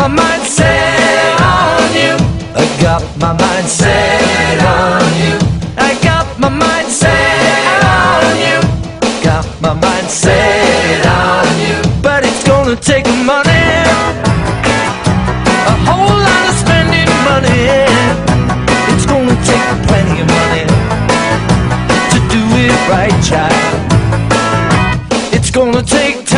my mind set on you. I got my mind set on you. I got my mind set on you. Got my mind set on you. But it's gonna take money. A whole lot of spending money. It's gonna take plenty of money to do it right, child. It's gonna take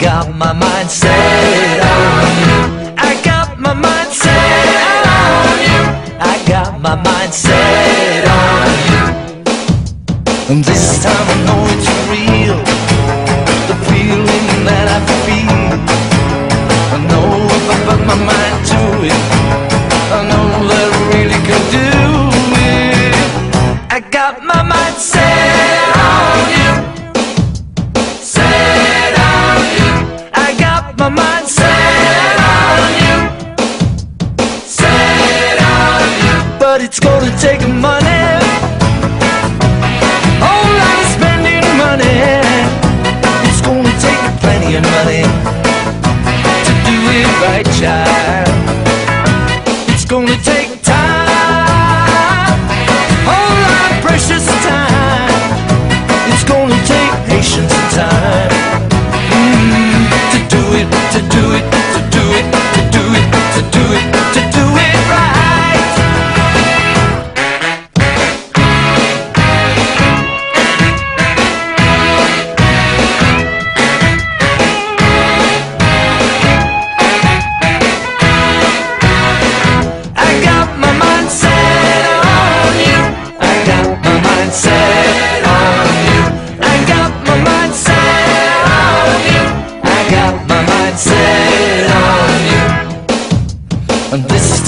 got my mind set on you. I got my mind set on you. I got my mind set on you. But it's gonna take money.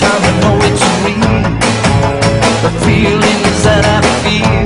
sometimes I know it's real. The feeling is that I feel.